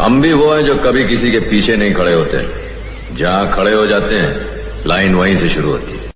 हम भी वो हैं जो कभी किसी के पीछे नहीं खड़े होते। जहाँ खड़े हो जाते हैं, लाइन वहीं से शुरू होती है।